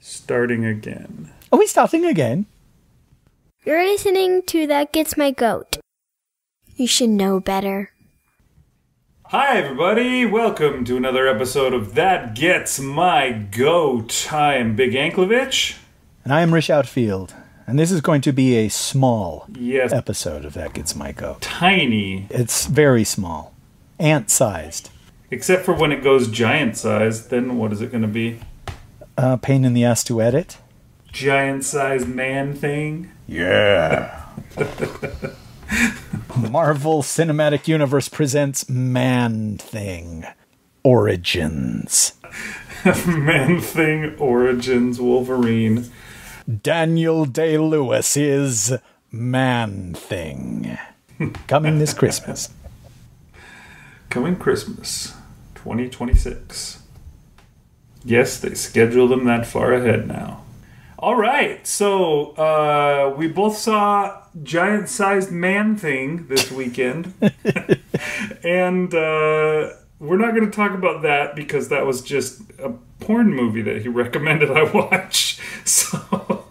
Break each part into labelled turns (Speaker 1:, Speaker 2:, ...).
Speaker 1: Starting again.
Speaker 2: Are we starting again?
Speaker 3: You're listening to That Gets My Goat. You should know better.
Speaker 1: Hi, everybody. Welcome to another episode of That Gets My Goat. I am Big Anklevich.
Speaker 2: And I am Rish Outfield. And this is going to be a small
Speaker 1: Yes,
Speaker 2: episode of That Gets My Goat.
Speaker 1: tiny,
Speaker 2: It's very small, ant sized.
Speaker 1: except for when it goes giant sized. Then what is it going to be?
Speaker 2: Uh, pain in the ass to edit.
Speaker 1: Giant sized man thing?
Speaker 2: Yeah. Marvel Cinematic Universe presents Man Thing Origins.
Speaker 1: man thing Origins Wolverine.
Speaker 2: Daniel Day Lewis is Man Thing. Coming this Christmas.
Speaker 1: Coming Christmas 2026. Yes, they schedule them that far ahead now. All right, so uh, we both saw giant sized man thing this weekend. and uh, we're not going to talk about that because that was just a porn movie that he recommended I watch. So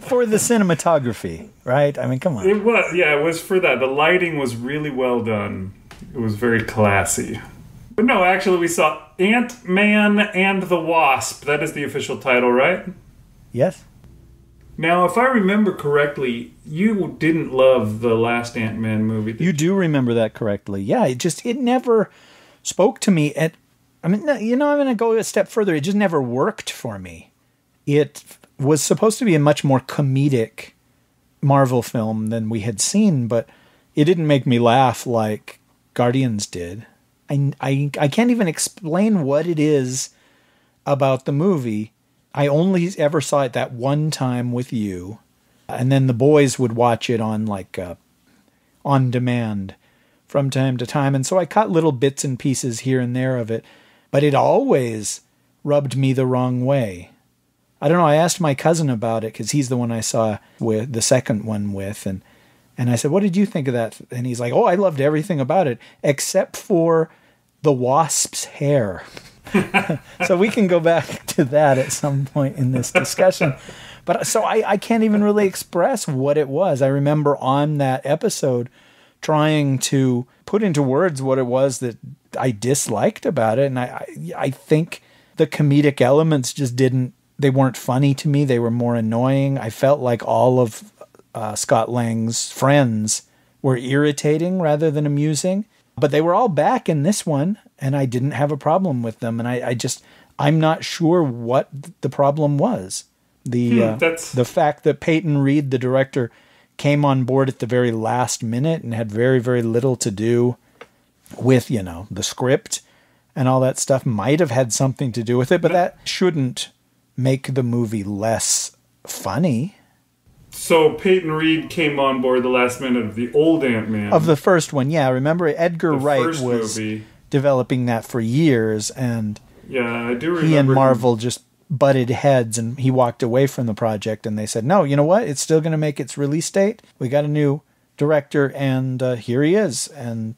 Speaker 2: For the cinematography, right? I mean, come on.
Speaker 1: it was, yeah, it was for that. The lighting was really well done. It was very classy. But no, actually, we saw Ant Man and the Wasp. That is the official title, right?
Speaker 2: Yes?
Speaker 1: Now, if I remember correctly, you didn't love the last Ant Man movie. did
Speaker 2: You do remember that correctly. Yeah, it just it never spoke to me at I mean, you know, I'm going to go a step further. It just never worked for me. It was supposed to be a much more comedic Marvel film than we had seen, but it didn't make me laugh like Guardians did. I, I, I can't even explain what it is about the movie. I only ever saw it that one time with you, and then the boys would watch it on like uh, on demand from time to time. And so I caught little bits and pieces here and there of it, but it always rubbed me the wrong way. I don't know. I asked my cousin about it because he's the one I saw with the second one with, and and I said, "What did you think of that?" And he's like, "Oh, I loved everything about it except for the wasp's hair." so we can go back to that at some point in this discussion. But so I, I can't even really express what it was. I remember on that episode trying to put into words what it was that I disliked about it, and I I, I think the comedic elements just didn't they weren't funny to me. They were more annoying. I felt like all of uh, Scott Lang's friends were irritating rather than amusing. But they were all back in this one, and I didn't have a problem with them. And I, I just I'm not sure what the problem was. The
Speaker 1: Hmm,
Speaker 2: uh, the fact that Peyton Reed, the director, came on board at the very last minute and had very very little to do with you know the script and all that stuff might have had something to do with it, but that shouldn't make the movie less funny.
Speaker 1: So Peyton Reed came on board the last minute of the old Ant Man.
Speaker 2: Of the first one, yeah, remember Edgar
Speaker 1: The
Speaker 2: Wright was
Speaker 1: movie.
Speaker 2: developing that for years and
Speaker 1: Yeah, I do remember.
Speaker 2: he and
Speaker 1: him-
Speaker 2: Marvel just butted heads and he walked away from the project and they said, "No, you know what? It's still going to make its release date. We got a new director and uh, here he is." And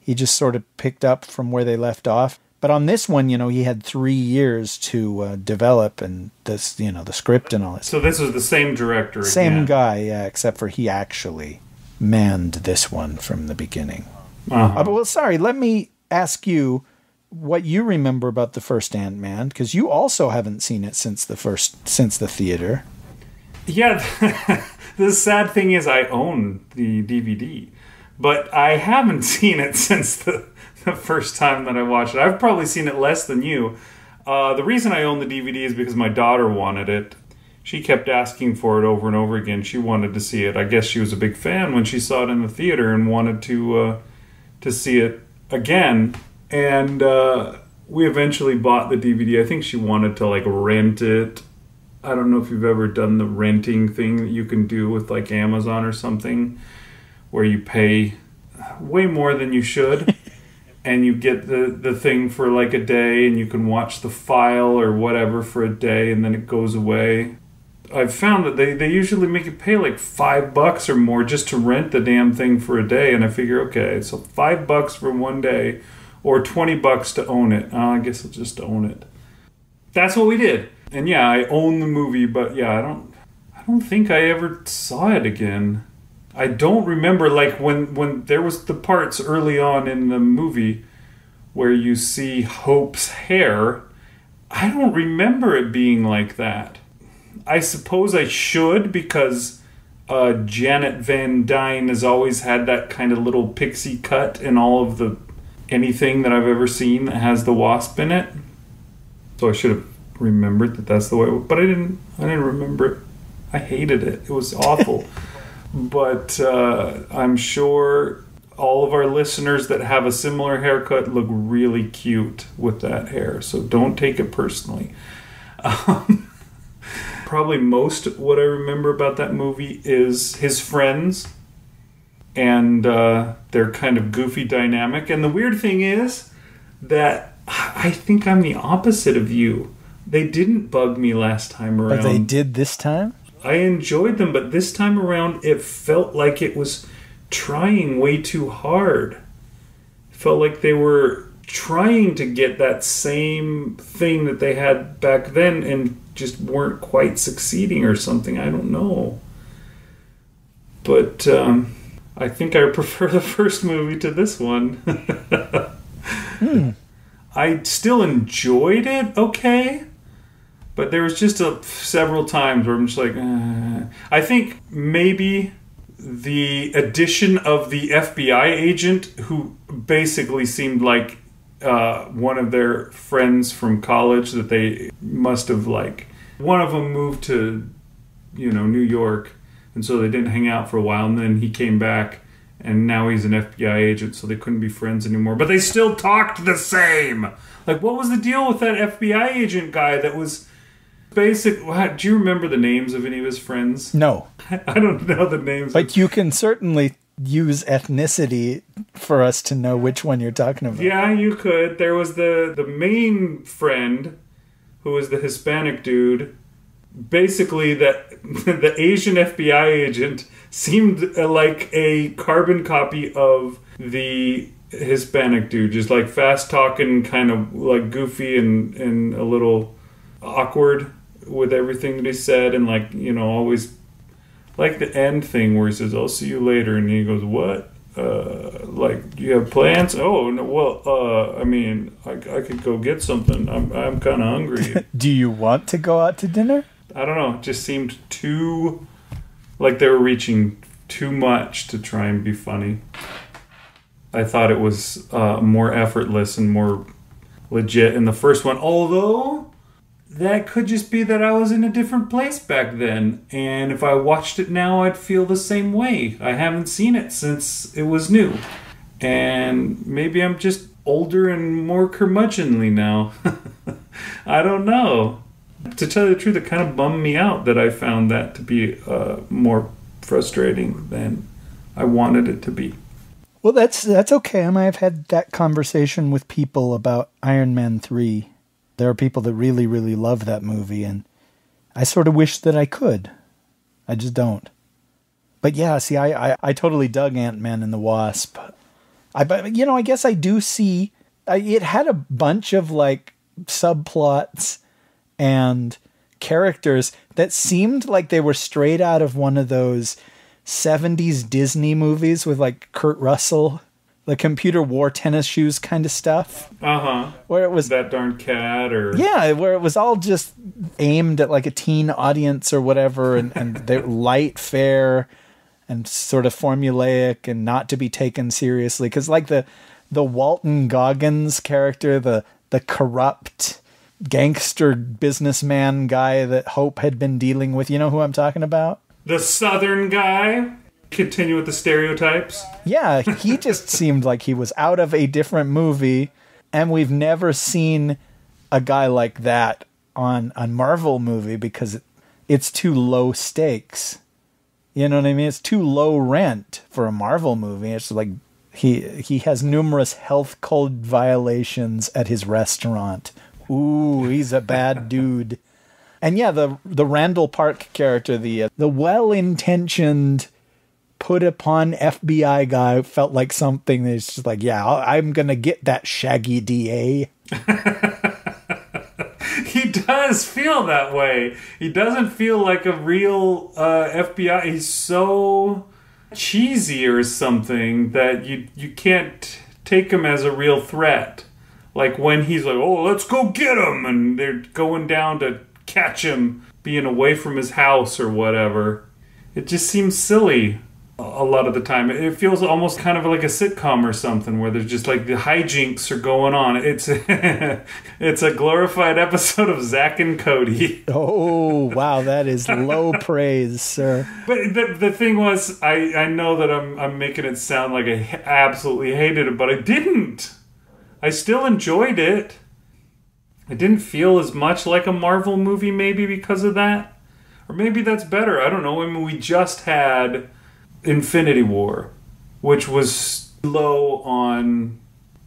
Speaker 2: he just sort of picked up from where they left off. But on this one, you know, he had 3 years to uh, develop and this, you know, the script and all this.
Speaker 1: So this was the same director.
Speaker 2: Same
Speaker 1: again.
Speaker 2: guy, yeah, except for he actually manned this one from the beginning.
Speaker 1: Uh-huh.
Speaker 2: Uh, but well, sorry, let me ask you what you remember about the first Ant Man because you also haven't seen it since the first since the theater.
Speaker 1: Yeah, the sad thing is I own the DVD, but I haven't seen it since the, the first time that I watched it. I've probably seen it less than you. Uh, the reason I own the DVD is because my daughter wanted it. She kept asking for it over and over again. She wanted to see it. I guess she was a big fan when she saw it in the theater and wanted to uh, to see it again. And uh, we eventually bought the DVD. I think she wanted to like rent it I don't know if you've ever done the renting thing that you can do with like Amazon or something, where you pay way more than you should, and you get the the thing for like a day, and you can watch the file or whatever for a day, and then it goes away. I've found that they, they usually make you pay like five bucks or more just to rent the damn thing for a day, and I figure, okay, so five bucks for one day, or twenty bucks to own it. Uh, I guess I'll just own it. That's what we did. And yeah, I own the movie, but yeah, I don't I don't think I ever saw it again. I don't remember like when when there was the parts early on in the movie where you see Hope's hair. I don't remember it being like that. I suppose I should because uh, Janet Van Dyne has always had that kind of little pixie cut in all of the anything that I've ever seen that has the wasp in it. So I should have remembered that that's the way. But I didn't. I didn't remember it. I hated it. It was awful. but uh, I'm sure all of our listeners that have a similar haircut look really cute with that hair. So don't take it personally. Um, probably most what I remember about that movie is his friends and uh, their kind of goofy dynamic. And the weird thing is that I think I'm the opposite of you. They didn't bug me last time around.
Speaker 2: But they did this time?
Speaker 1: I enjoyed them, but this time around it felt like it was trying way too hard. It felt like they were trying to get that same thing that they had back then and just weren't quite succeeding or something. I don't know. But um, I think I prefer the first movie to this one. hmm. I still enjoyed it okay, but there was just a, several times where I'm just like, uh, I think maybe the addition of the FBI agent who basically seemed like uh, one of their friends from college that they must have like one of them moved to you know New York and so they didn't hang out for a while and then he came back and now he's an FBI agent so they couldn't be friends anymore. But they still talked the same! Like what was the deal with that FBI agent guy that was basic do you remember the names of any of his friends
Speaker 2: no
Speaker 1: I don't know the names
Speaker 2: but of, you can certainly use ethnicity for us to know which one you're talking about.
Speaker 1: Yeah, you could. There was the the main friend who was the Hispanic dude. Basically, that the Asian FBI agent seemed uh, like a carbon copy of the Hispanic dude, just like fast talking, kind of like goofy and and a little awkward with everything that he said, and like you know always like the end thing where he says, "I'll see you later," and he goes, "What? Uh, like, do you have plans?" Oh, no, well, uh, I mean, I, I could go get something. I'm I'm kind of hungry.
Speaker 2: do you want to go out to dinner?
Speaker 1: I don't know. It just seemed too like they were reaching too much to try and be funny. I thought it was uh, more effortless and more legit in the first one, although that could just be that I was in a different place back then. And if I watched it now, I'd feel the same way. I haven't seen it since it was new. And maybe I'm just older and more curmudgeonly now. I don't know. To tell you the truth, it kind of bummed me out that I found that to be uh, more frustrating than I wanted it to be.
Speaker 2: Well, that's that's okay. I might have had that conversation with people about Iron Man three there are people that really, really love that movie, and I sort of wish that I could. I just don't. But yeah, see, I, I, I totally dug Ant Man and the Wasp. I, but you know, I guess I do see. I, it had a bunch of like subplots and characters that seemed like they were straight out of one of those 70s Disney movies with like Kurt Russell the computer wore tennis shoes kind of stuff.
Speaker 1: Uh huh.
Speaker 2: Where it was
Speaker 1: that darn cat, or
Speaker 2: yeah, where it was all just aimed at like a teen audience or whatever, and and they light, fair, and sort of formulaic, and not to be taken seriously. Because like the the Walton Goggins character, the the corrupt gangster businessman guy that Hope had been dealing with. You know who I'm talking about?
Speaker 1: The Southern guy continue with the stereotypes?
Speaker 2: Yeah, he just seemed like he was out of a different movie, and we've never seen a guy like that on a Marvel movie because it's too low stakes. You know what I mean? It's too low rent for a Marvel movie. It's like he he has numerous health code violations at his restaurant. Ooh, he's a bad dude. And yeah, the the Randall Park character, the uh, the well intentioned put upon FBI guy felt like something that's just like, yeah, I'm gonna get that shaggy DA.
Speaker 1: he does. does feel that way. He doesn't feel like a real uh, FBI. He's so cheesy or something that you you can't take him as a real threat. Like when he's like, "Oh, let's go get him," and they're going down to catch him being away from his house or whatever. It just seems silly a lot of the time. It feels almost kind of like a sitcom or something where there's just like the hijinks are going on. It's it's a glorified episode of Zack and Cody.
Speaker 2: Oh wow, that is low praise, sir.
Speaker 1: But the, the thing was, I, I know that I'm I'm making it sound like I absolutely hated it, but I didn't. I still enjoyed it. It didn't feel as much like a Marvel movie, maybe because of that, or maybe that's better. I don't know. I mean, we just had Infinity War, which was low on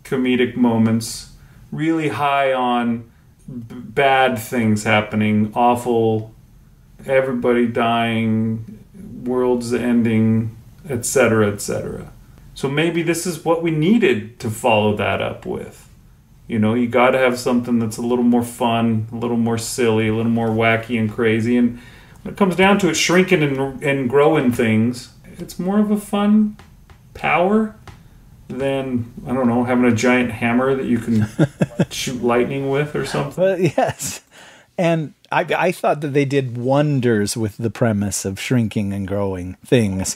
Speaker 1: comedic moments, really high on b- bad things happening, awful, everybody dying, worlds ending, etc., etc. So maybe this is what we needed to follow that up with. You know, you got to have something that's a little more fun, a little more silly, a little more wacky and crazy. And when it comes down to it, shrinking and, and growing things, it's more of a fun power than I don't know having a giant hammer that you can shoot lightning with or something.
Speaker 2: Yes, and I I thought that they did wonders with the premise of shrinking and growing things.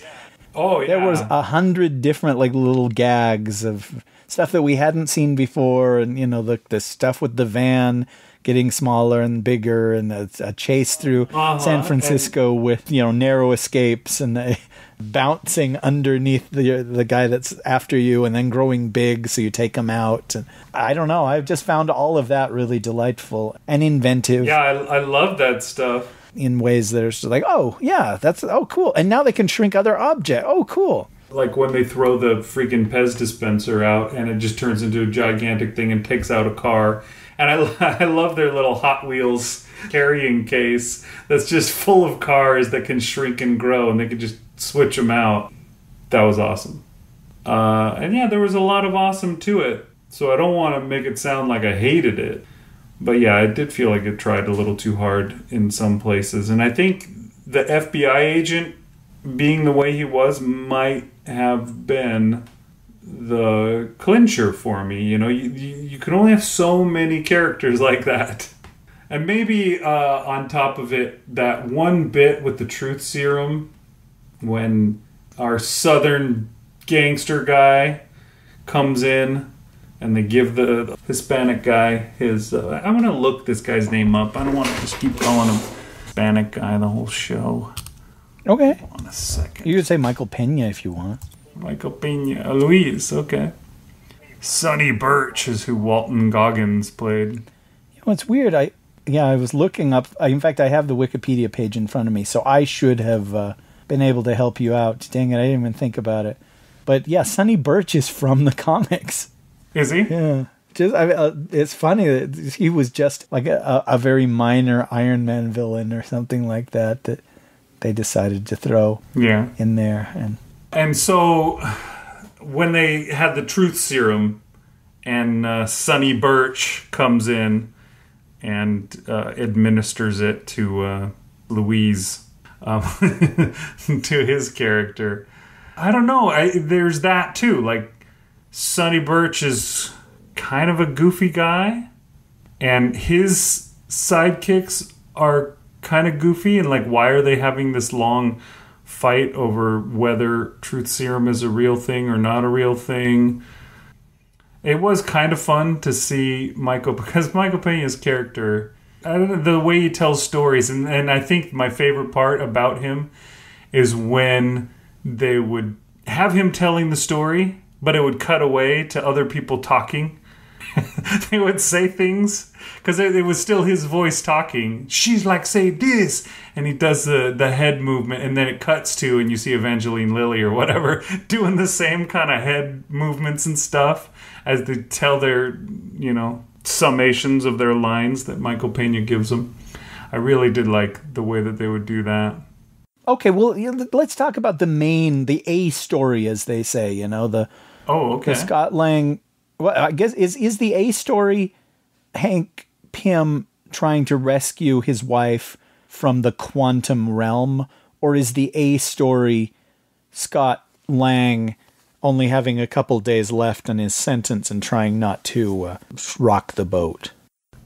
Speaker 1: Oh yeah,
Speaker 2: There was a hundred different like little gags of stuff that we hadn't seen before, and you know the the stuff with the van getting smaller and bigger, and a, a chase through
Speaker 1: Uh-huh,
Speaker 2: San Francisco with you know narrow escapes and uh, bouncing underneath the the guy that's after you, and then growing big, so you take him out. And I don't know. I've just found all of that really delightful and inventive
Speaker 1: yeah, I, I love that stuff.
Speaker 2: in ways that are just like, oh yeah, that's oh cool, and now they can shrink other object. Oh cool.
Speaker 1: Like when they throw the freaking Pez dispenser out and it just turns into a gigantic thing and takes out a car. And I, I love their little Hot Wheels carrying case that's just full of cars that can shrink and grow and they can just switch them out. That was awesome. Uh, and yeah, there was a lot of awesome to it. So I don't want to make it sound like I hated it. But yeah, I did feel like it tried a little too hard in some places. And I think the FBI agent being the way he was might have been the clincher for me. You know, you, you, you can only have so many characters like that. And maybe uh, on top of it, that one bit with the truth serum when our southern gangster guy comes in and they give the Hispanic guy his. Uh, I'm to look this guy's name up. I don't want to just keep calling him Hispanic guy the whole show.
Speaker 2: Okay.
Speaker 1: On a second.
Speaker 2: You could say Michael Pena if you want.
Speaker 1: Michael Pena. Uh, Luis, okay. Sonny Birch is who Walton Goggins played.
Speaker 2: You know, it's weird. I yeah, I was looking up. I, in fact, I have the Wikipedia page in front of me, so I should have uh, been able to help you out. Dang it, I didn't even think about it. But yeah, Sonny Birch is from the comics.
Speaker 1: Is he?
Speaker 2: Yeah. Just, I, uh, it's funny that he was just like a, a very minor Iron Man villain or something like that that they decided to throw
Speaker 1: Yeah.
Speaker 2: in there. And
Speaker 1: And so when they had the truth serum and uh, Sonny Birch comes in and uh, administers it to uh, Louise, um, to his character. I don't know. I, there's that too. Like Sonny Birch is kind of a goofy guy, and his sidekicks are kind of goofy. And like, why are they having this long fight over whether truth serum is a real thing or not a real thing? It was kind of fun to see Michael because Michael Pena's character, I don't know, the way he tells stories, and, and I think my favorite part about him is when they would have him telling the story, but it would cut away to other people talking. they would say things because it, it was still his voice talking. She's like, say this, and he does the the head movement, and then it cuts to, and you see Evangeline Lilly or whatever doing the same kind of head movements and stuff as they tell their, you know, summations of their lines that Michael Pena gives them. I really did like the way that they would do that.
Speaker 2: okay, well, let's talk about the main, the A story, as they say. You know, the
Speaker 1: Oh, okay.
Speaker 2: the Scott Lang. Well, I guess is is the A story Hank Pym trying to rescue his wife from the quantum realm, or is the A story Scott Lang only having a couple days left on his sentence and trying not to uh, rock the boat?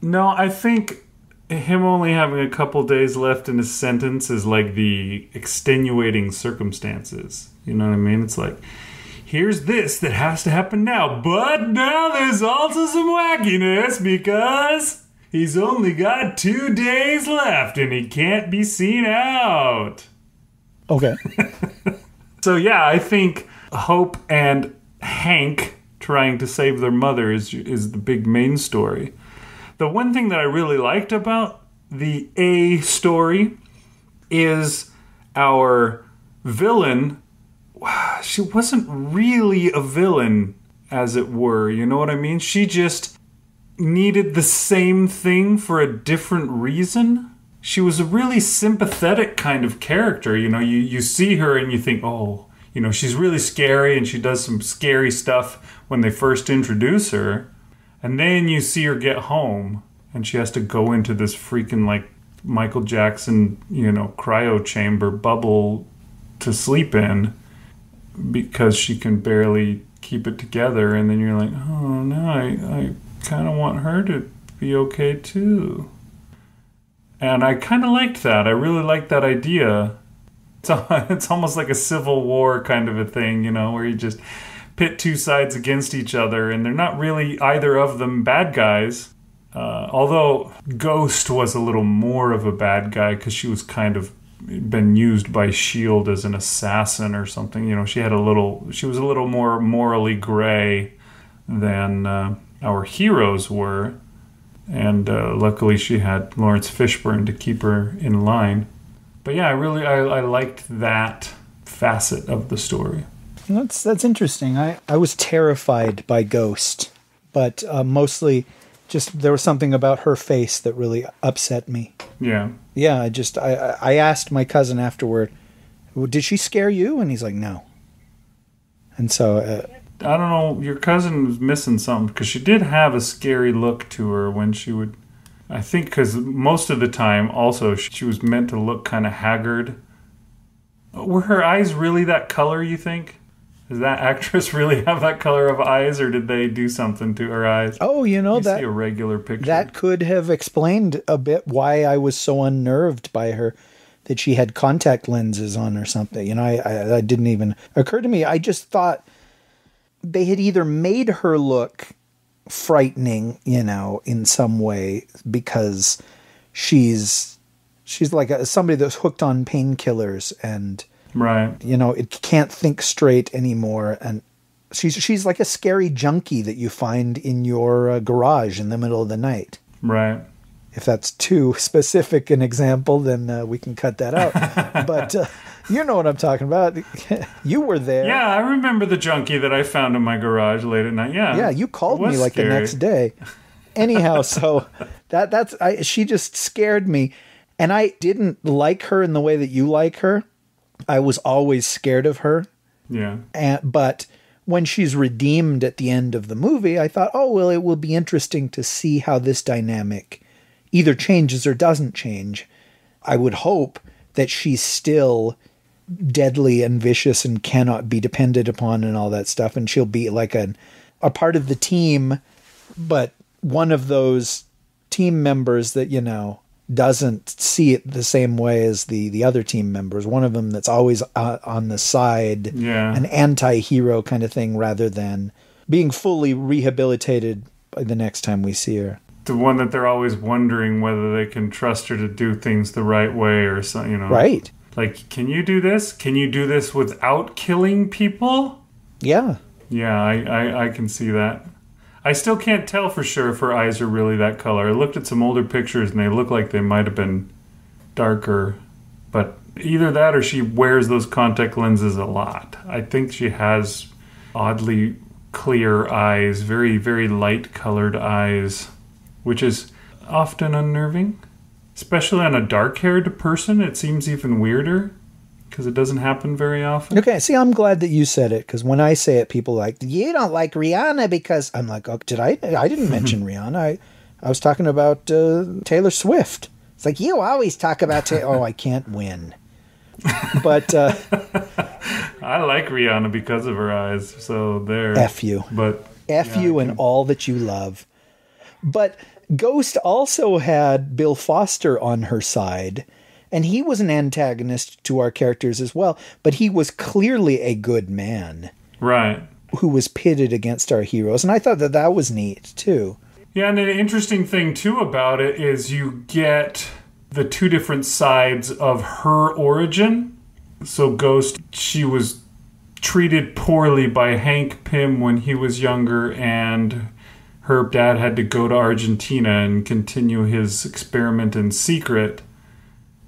Speaker 1: No, I think him only having a couple days left in his sentence is like the extenuating circumstances. You know what I mean? It's like, here's this that has to happen now, but now there's also some wackiness because he's only got two days left and he can't be seen out.
Speaker 2: Okay.
Speaker 1: So yeah, I think Hope and Hank trying to save their mother is is the big main story. The one thing that I really liked about the A story is our villain. She wasn't really a villain, as it were. You know what I mean? She just needed the same thing for a different reason. She was a really sympathetic kind of character. You know, you, you see her and you think, oh, you know, she's really scary and she does some scary stuff when they first introduce her. And then you see her get home and she has to go into this freaking like Michael Jackson, you know, cryo chamber bubble to sleep in because she can barely keep it together. And then you're like, oh no, I, I kind of want her to be okay too. And I kind of liked that. I really liked that idea. It's, almost like a civil war kind of a thing, you know, where you just pit two sides against each other, and they're not really either of them bad guys. Uh, although Ghost was a little more of a bad guy because she was kind of been used by Shield as an assassin or something. You know, she had a little, she was a little more morally gray than uh, our heroes were, and uh, luckily she had Laurence Fishburne to keep her in line. But yeah, I really I, I liked that facet of the story.
Speaker 2: That's that's interesting. I, I was terrified by Ghost, but uh, mostly just there was something about her face that really upset me.
Speaker 1: Yeah.
Speaker 2: Yeah, I just I I asked my cousin afterward, "Well, did she scare you? And he's like, no. And so uh,
Speaker 1: I don't know. Your cousin was missing something because she did have a scary look to her when she would. I think because most of the time, also, she was meant to look kind of haggard. Were her eyes really that color, you think? Does that actress really have that color of eyes, or did they do something to her eyes?
Speaker 2: oh, you know
Speaker 1: you
Speaker 2: that
Speaker 1: a regular picture.
Speaker 2: that could have explained a bit why I was so unnerved by her that she had contact lenses on or something. You know, I, I that didn't even occur to me. I just thought they had either made her look frightening, you know, in some way because she's she's like a, somebody that's hooked on painkillers and
Speaker 1: right.
Speaker 2: you know it can't think straight anymore and she's she's like a scary junkie that you find in your uh, garage in the middle of the night
Speaker 1: Right.
Speaker 2: if that's too specific an example then uh, we can cut that out but uh, you know what i'm talking about you were there
Speaker 1: Yeah, I remember the junkie that I found in my garage late at night. Yeah.
Speaker 2: yeah you called me like the next day anyhow so that that's I, she just scared me and i didn't like her in the way that you like her i was always scared of her
Speaker 1: Yeah.
Speaker 2: and, but when she's redeemed at the end of the movie, I thought, oh, well, it will be interesting to see how this dynamic either changes or doesn't change. I would hope that she's still deadly and vicious and cannot be depended upon and all that stuff. And she'll be like a, a part of the team, but one of those team members that, you know, doesn't see it the same way as the the other team members. One of them that's always uh, on the side,
Speaker 1: Yeah.
Speaker 2: an anti-hero kind of thing, rather than being fully rehabilitated by the next time we see her.
Speaker 1: The one that they're always wondering whether they can trust her to do things the right way or something, you know.
Speaker 2: Right?
Speaker 1: Like, can you do this? Can you do this without killing people?
Speaker 2: Yeah.
Speaker 1: Yeah, I, I, I can see that. I still can't tell for sure if her eyes are really that color. I looked at some older pictures and they look like they might have been darker. But either that or she wears those contact lenses a lot. I think she has oddly clear eyes, very, very light colored eyes, which is often unnerving. Especially on a dark haired person, it seems even weirder because it doesn't happen very often.
Speaker 2: Okay. See, I'm glad that you said it because when I say it, people are like you don't like Rihanna because I'm like, oh, did I? I didn't mention Rihanna. I, I was talking about uh, Taylor Swift. It's like you always talk about Taylor. oh, I can't win. But uh,
Speaker 1: I like Rihanna because of her eyes. So there.
Speaker 2: F you.
Speaker 1: But
Speaker 2: F
Speaker 1: yeah,
Speaker 2: you and all that you love. But Ghost also had Bill Foster on her side, and he was an antagonist to our characters as well, but he was clearly a good man.
Speaker 1: Right.
Speaker 2: Who was pitted against our heroes. And I thought that that was neat too.
Speaker 1: Yeah, and an interesting thing too about it is you get the two different sides of her origin. So Ghost, she was treated poorly by Hank Pym when he was younger and her dad had to go to Argentina and continue his experiment in secret.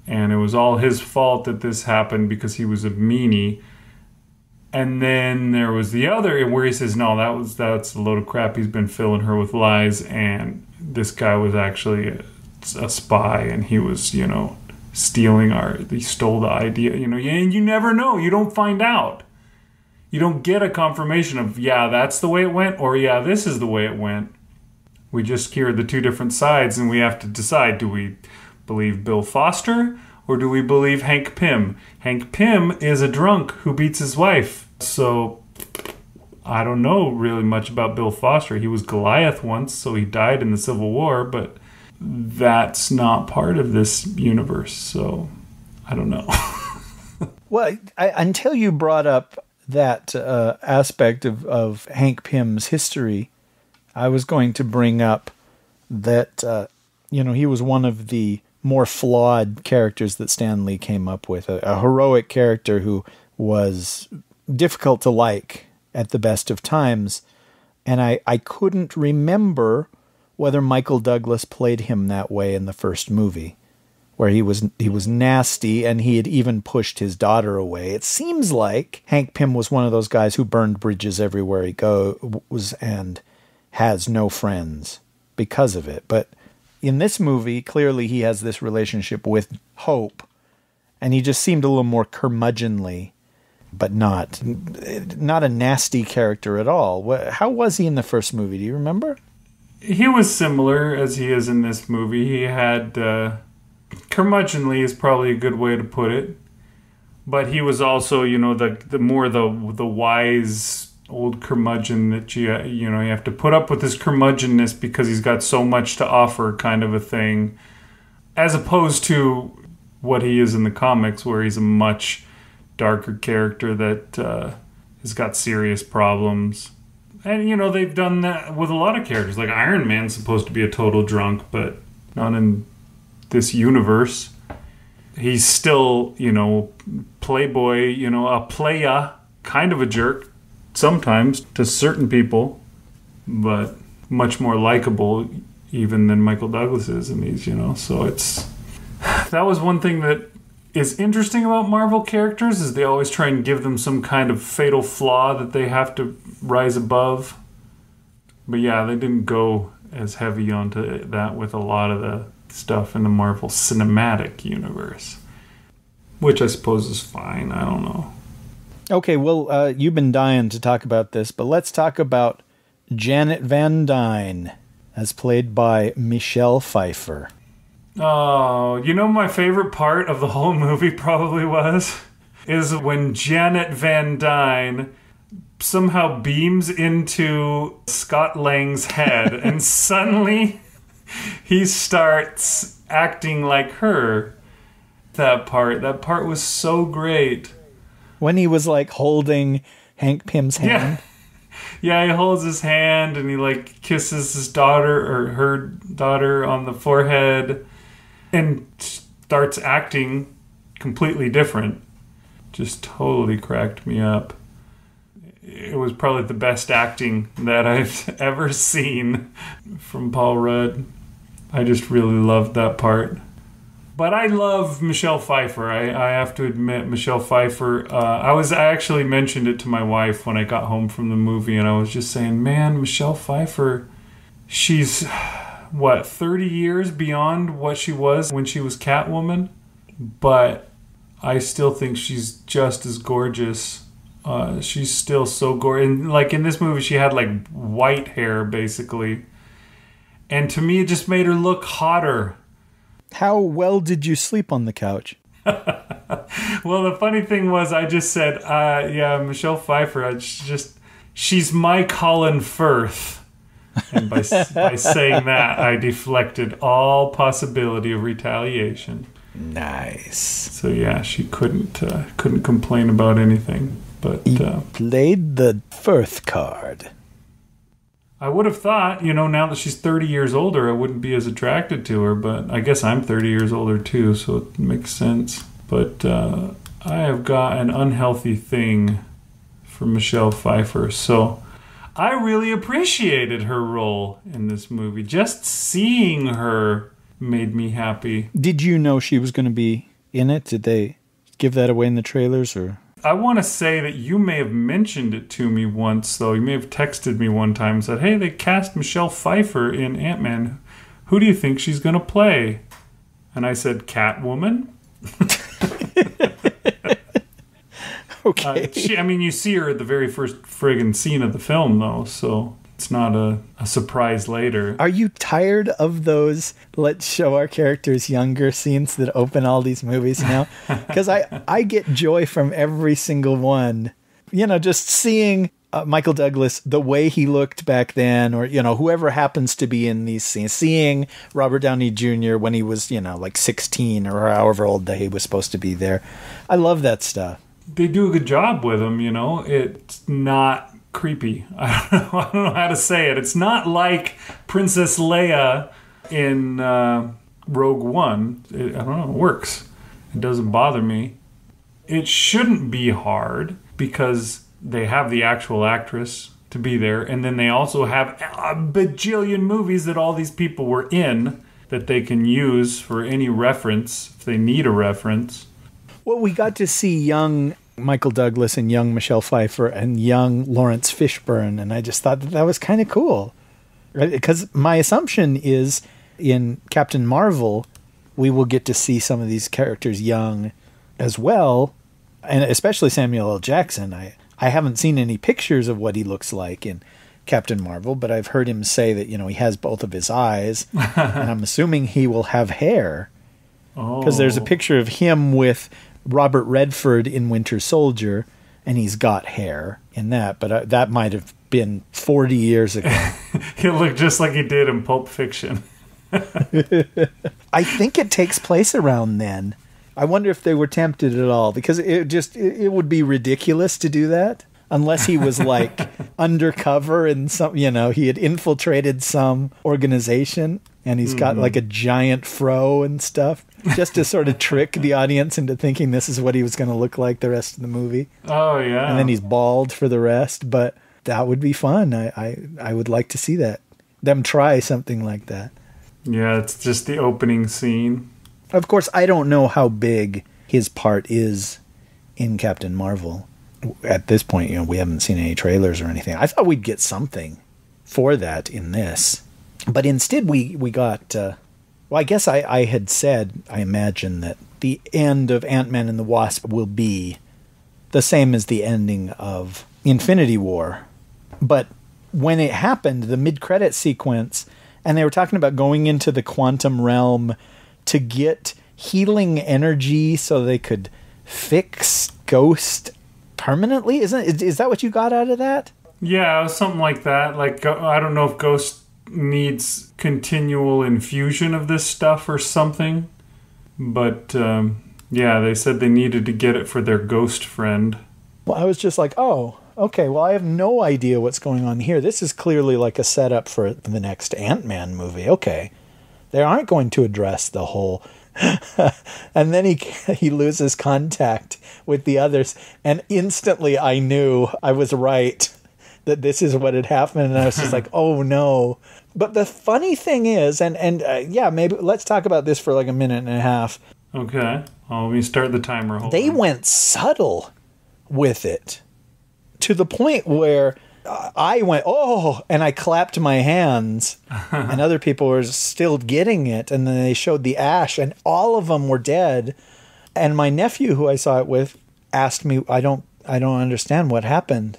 Speaker 1: And it was all his fault that this happened because he was a meanie. And then there was the other where he says, "No, that was that's a load of crap. He's been filling her with lies, and this guy was actually a, a spy, and he was, you know, stealing our. He stole the idea, you know. And you never know. You don't find out. You don't get a confirmation of yeah, that's the way it went, or yeah, this is the way it went. We just hear the two different sides, and we have to decide: do we believe Bill Foster? or do we believe Hank Pym? Hank Pym is a drunk who beats his wife. So I don't know really much about Bill Foster. He was Goliath once, so he died in the Civil War, but that's not part of this universe. So I don't know.
Speaker 2: well, I, until you brought up that uh, aspect of, of Hank Pym's history, I was going to bring up that, uh, you know, he was one of the more flawed characters that Stan Lee came up with. A, a, heroic character who was difficult to like at the best of times. And I, I couldn't remember whether Michael Douglas played him that way in the first movie, where he was he was nasty and he had even pushed his daughter away. It seems like Hank Pym was one of those guys who burned bridges everywhere he goes and has no friends because of it. But in this movie, clearly he has this relationship with Hope, and he just seemed a little more curmudgeonly, but not not a nasty character at all. How was he in the first movie? Do you remember?
Speaker 1: He was similar as he is in this movie. He had uh, curmudgeonly is probably a good way to put it, but he was also, you know, the the more the the wise old curmudgeon that you you know you have to put up with his curmudgeonness because he's got so much to offer kind of a thing as opposed to what he is in the comics where he's a much darker character that uh, has got serious problems. And you know they've done that with a lot of characters. Like iron man's supposed to be a total drunk but not in this universe he's still you know playboy you know a playa kind of a jerk sometimes to certain people, but much more likable even than Michael Douglas is in these, you know. So it's that was one thing that is interesting about Marvel characters is they always try and give them some kind of fatal flaw that they have to rise above. But yeah, they didn't go as heavy onto that with a lot of the stuff in the Marvel cinematic universe. Which I suppose is fine. I don't know.
Speaker 2: Okay, well, uh, you've been dying to talk about this, but let's talk about Janet Van Dyne, as played by Michelle Pfeiffer.
Speaker 1: Oh, you know my favorite part of the whole movie probably was is when Janet Van Dyne somehow beams into Scott Lang's head and suddenly he starts acting like her. That part, that part was so great
Speaker 2: when he was like holding Hank Pym's hand.
Speaker 1: Yeah. Yeah, he holds his hand and he like kisses his daughter or her daughter on the forehead and starts acting completely different. Just totally cracked me up. It was probably the best acting that I've ever seen from Paul Rudd. I just really loved that part. But I love Michelle Pfeiffer. I, I have to admit, Michelle Pfeiffer. Uh, I was I actually mentioned it to my wife when I got home from the movie, and I was just saying, man, Michelle Pfeiffer, she's what thirty years beyond what she was when she was Catwoman, but I still think she's just as gorgeous. Uh, she's still so gorgeous. Like in this movie, she had like white hair basically And to me, it just made her look hotter.
Speaker 2: How well did you sleep on the couch?
Speaker 1: Well, the funny thing was, I just said, uh, yeah, Michelle Pfeiffer, I just, she's my Colin Firth. And by, by saying that, I deflected all possibility of retaliation.
Speaker 2: Nice.
Speaker 1: So yeah, she couldn't uh, couldn't complain about anything. But uh,
Speaker 2: Played the Firth card.
Speaker 1: I would have thought, you know, now that she's 30 years older, I wouldn't be as attracted to her. But I guess I'm 30 years older too, so it makes sense. But uh, I have got an unhealthy thing for Michelle Pfeiffer, so I really appreciated her role in this movie. Just seeing her made me happy.
Speaker 2: Did you know she was going to be in it? Did they give that away in the trailers or?
Speaker 1: I want to say that you may have mentioned it to me once, though. You may have texted me one time and said, Hey, they cast Michelle Pfeiffer in Ant Man. Who do you think she's going to play? And I said, Catwoman.
Speaker 2: Okay.
Speaker 1: Uh, she, I mean, you see her at the very first friggin' scene of the film, though, so it's not a, a surprise later.
Speaker 2: Are you tired of those let's show our characters younger scenes that open all these movies now? Because I, I get joy from every single one. You know, just seeing uh, Michael Douglas the way he looked back then, or, you know, whoever happens to be in these scenes, seeing Robert Downey Jr. when he was, you know, like 16 or however old that he was supposed to be there. I love that stuff.
Speaker 1: They do a good job with him, you know. It's not creepy. I don't know, I don't know how to say it. It's not like Princess Leia in uh, Rogue One. It, I don't know. It works. It doesn't bother me. It shouldn't be hard because they have the actual actress to be there, and then they also have a bajillion movies that all these people were in that they can use for any reference if they need a reference.
Speaker 2: Well, we got to see young Michael Douglas and young Michelle Pfeiffer and young Laurence Fishburne, and I just thought that that was kind of cool. Because my assumption is in Captain Marvel, we will get to see some of these characters young as well, and especially Samuel L. Jackson. I I haven't seen any pictures of what he looks like in Captain Marvel, but I've heard him say that you know he has both of his eyes, and I'm assuming he will have hair because there's a
Speaker 1: Oh.
Speaker 2: picture of him with Robert Redford in Winter Soldier, and he's got hair in that, but uh, that might have been 40 years ago.
Speaker 1: He looked just like he did in Pulp Fiction.
Speaker 2: I think it takes place around then. I wonder if they were tempted at all because it just it, it would be ridiculous to do that unless he was like undercover and some you know he had infiltrated some organization and he's got like a giant fro and stuff just to sort of trick the audience into thinking this is what he was going to look like the rest of the movie
Speaker 1: Oh yeah.
Speaker 2: and then he's bald for the rest but that would be fun I, I i would like to see that them try something like that
Speaker 1: yeah, it's just the opening scene.
Speaker 2: Of course, I don't know how big his part is in Captain Marvel. At this point, you know, we haven't seen any trailers or anything. I thought we'd get something for that in this, but instead we we got. Uh, well, I guess I, I had said I imagine that the end of Ant Man and the Wasp will be the same as the ending of Infinity War, but when it happened, the mid credit sequence, and they were talking about going into the quantum realm to get healing energy so they could fix Ghost permanently. Isn't is, is that what you got out of that?
Speaker 1: Yeah, something like that. Like I don't know if Ghost needs continual infusion of this stuff or something, but um, yeah, they said they needed to get it for their ghost friend.
Speaker 2: Well, I was just like, oh, okay. Well, I have no idea what's going on here. This is clearly like a setup for the next Ant Man movie. Okay, they aren't going to address the whole. and then he he loses contact with the others, and instantly I knew I was right that this is what had happened, and I was just like, oh no. But the funny thing is, and and uh, yeah, maybe let's talk about this for like a minute and a half.
Speaker 1: Okay, well, let me start the timer. Hold
Speaker 2: They
Speaker 1: on.
Speaker 2: went subtle with it to the point where uh, I went, oh, and I clapped my hands, and other people were still getting it. And then they showed the ash, and all of them were dead. And my nephew, who I saw it with, asked me, I don't, I don't understand what happened.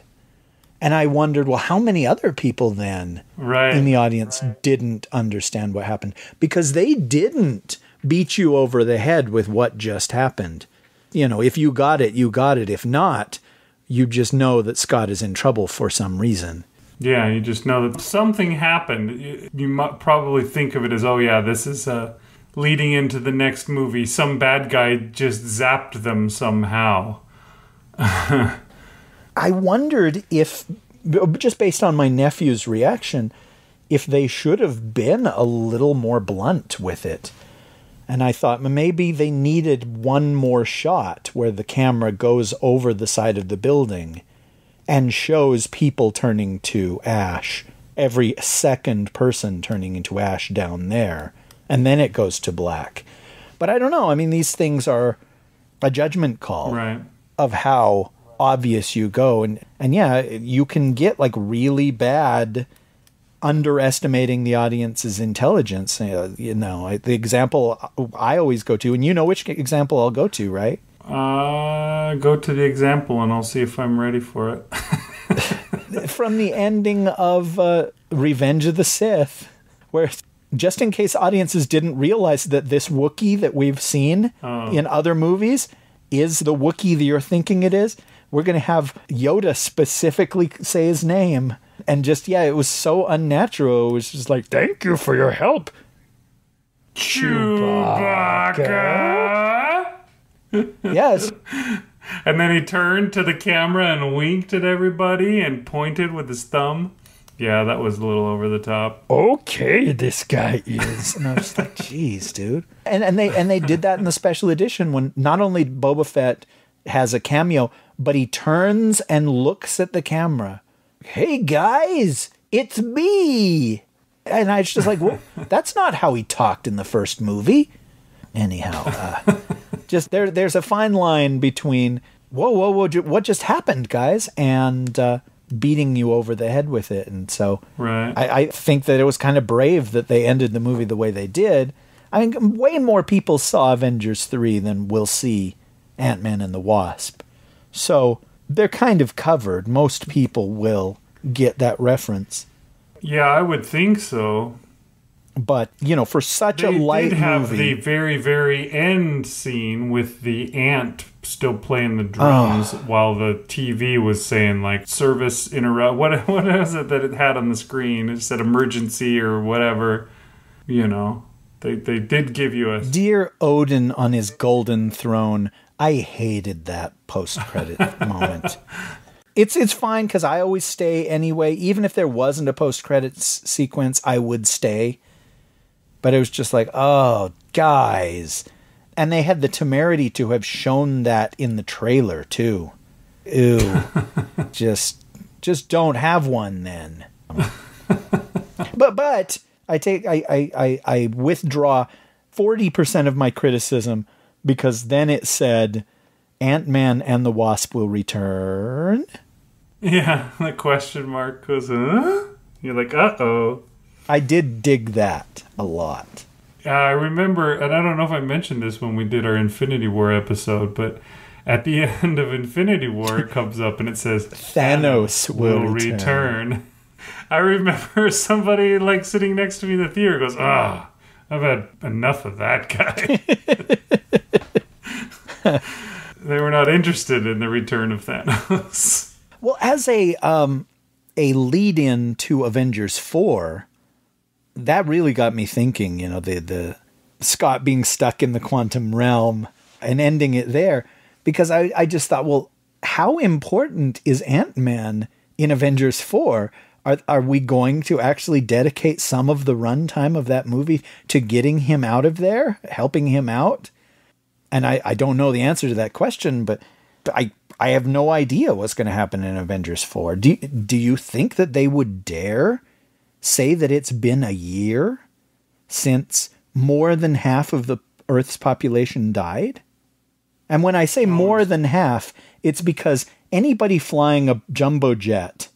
Speaker 2: And I wondered, well, how many other people then
Speaker 1: Right.
Speaker 2: in the audience didn't understand what happened? Because they didn't beat you over the head with what just happened. You know, if you got it, you got it. If not, you just know that Scott is in trouble for some reason.
Speaker 1: Yeah, you just know that something happened. You, you probably think of it as, oh yeah, this is uh, leading into the next movie. Some bad guy just zapped them somehow.
Speaker 2: I wondered if, just based on my nephew's reaction, if they should have been a little more blunt with it. And I thought maybe they needed one more shot where the camera goes over the side of the building and shows people turning to ash, every second person turning into ash down there. And then it goes to black. But I don't know. I mean, these things are a judgment call
Speaker 1: Right.
Speaker 2: of how obvious you go. And and yeah you can get like really bad underestimating the audience's intelligence uh, you know the example i always go to and you know which example i'll go to right?
Speaker 1: Uh, go to the example and I'll see if I'm ready for it.
Speaker 2: from the ending of uh, revenge of the sith where just in case audiences didn't realize that this wookiee that we've seen in other movies is the wookiee that you're thinking it is we're going to have yoda specifically say his name. And just yeah it was so unnatural. It was just like thank you for your help.
Speaker 1: Chewbacca.
Speaker 2: yes.
Speaker 1: And then he turned to the camera and winked at everybody and pointed with his thumb. Yeah, that was a little over the top.
Speaker 2: okay this guy is. And i was like jeez dude. And and they and they did that in the special edition when not only boba fett has a cameo but he turns and looks at the camera hey guys it's me and i was just like well that's not how he talked in the first movie anyhow uh, just there there's a fine line between whoa whoa whoa what just happened guys and uh, beating you over the head with it and so
Speaker 1: Right.
Speaker 2: I, I think that it was kind of brave that they ended the movie the way they did. I mean, way more people saw Avengers 3 than will see Ant Man and the Wasp. So they're kind of covered. Most people will get that reference.
Speaker 1: yeah, I would think so.
Speaker 2: But, you know, for such
Speaker 1: They
Speaker 2: a light
Speaker 1: did have
Speaker 2: movie.
Speaker 1: the very, very end scene with the ant still playing the drums ah. while the TV was saying like service interrupt. What what is it that it had on the screen? It said emergency or whatever. You know, they they did give you a
Speaker 2: Dear Odin on his golden throne, I hated that post-credit moment. It's it's fine because I always stay anyway. Even if there wasn't a post-credits sequence, I would stay. But it was just like, oh, guys, and they had the temerity to have shown that in the trailer too. Ew, just just don't have one then. but but I take I I I, I withdraw forty percent of my criticism because then it said Ant Man and the Wasp will return.
Speaker 1: yeah. The question mark goes. Huh? You're like, uh oh.
Speaker 2: I did dig that a lot.
Speaker 1: Uh, I remember, and I don't know if I mentioned this when we did our Infinity War episode, but at the end of Infinity War, it comes up and it says
Speaker 2: Thanos will return.
Speaker 1: return. I remember somebody like sitting next to me in the theater goes, "Ah, I've had enough of that guy." they were not interested in the return of Thanos.
Speaker 2: Well, as a um a lead in to Avengers 4, that really got me thinking, you know, the the Scott being stuck in the quantum realm and ending it there because I I just thought, well, how important is Ant-Man in Avengers 4? Are, are we going to actually dedicate some of the runtime of that movie to getting him out of there, helping him out? and I, I don't know the answer to that question, but I I have no idea what's going to happen in Avengers 4. Do do you think that they would dare say that it's been a year since more than half of the Earth's population died? And when I say more than half, it's because anybody flying a jumbo jet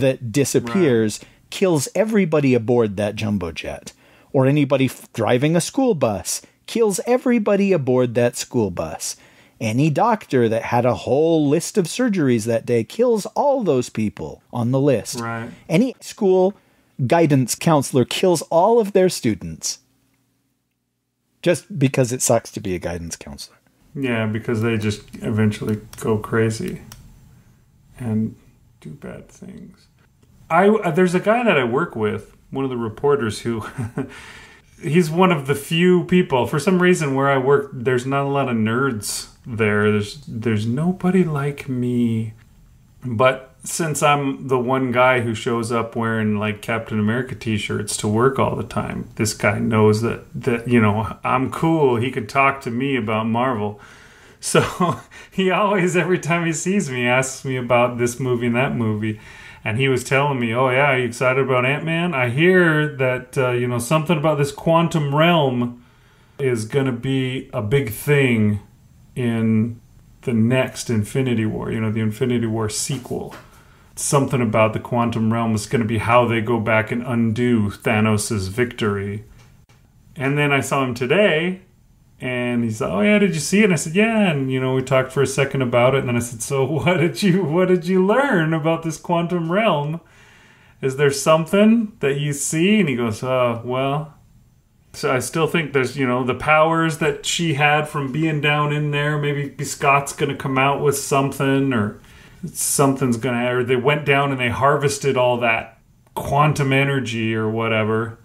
Speaker 2: that disappears kills everybody aboard that jumbo jet. Or anybody f- driving a school bus kills everybody aboard that school bus. Any doctor that had a whole list of surgeries that day kills all those people on the list.
Speaker 1: Right.
Speaker 2: Any school guidance counselor kills all of their students just because it sucks to be a guidance counselor.
Speaker 1: Yeah, because they just eventually go crazy and do bad things. I uh, there's a guy that I work with, one of the reporters who he's one of the few people for some reason where I work there's not a lot of nerds there. There's there's nobody like me. But since I'm the one guy who shows up wearing like Captain America t-shirts to work all the time, this guy knows that that you know, I'm cool. He could talk to me about Marvel. So he always every time he sees me asks me about this movie and that movie. And he was telling me, "Oh yeah, are you excited about Ant-Man? I hear that uh, you know something about this quantum realm is going to be a big thing in the next Infinity War, you know, the Infinity War sequel. Something about the quantum realm is going to be how they go back and undo Thanos' victory. And then I saw him today, and he said, "Oh yeah, did you see it?" And I said, "Yeah." And you know, we talked for a second about it, and then I said, "So what did you what did you learn about this quantum realm? Is there something that you see?" And he goes, "Uh, well." So I still think there's, you know, the powers that she had from being down in there. Maybe Scott's going to come out with something, or something's going to, or they went down and they harvested all that quantum energy or whatever.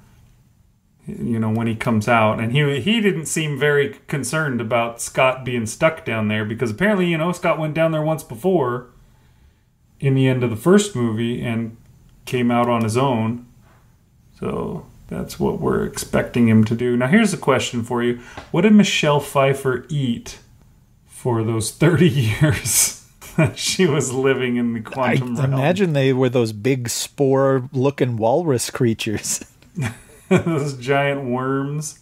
Speaker 1: You know, when he comes out, and he he didn't seem very concerned about Scott being stuck down there because apparently, you know, Scott went down there once before in the end of the first movie and came out on his own. So that's what we're expecting him to do. Now, here's a question for you What did Michelle Pfeiffer eat for those 30 years that she was living in the
Speaker 2: I
Speaker 1: realm?
Speaker 2: imagine they were those big spore looking walrus creatures.
Speaker 1: those giant worms.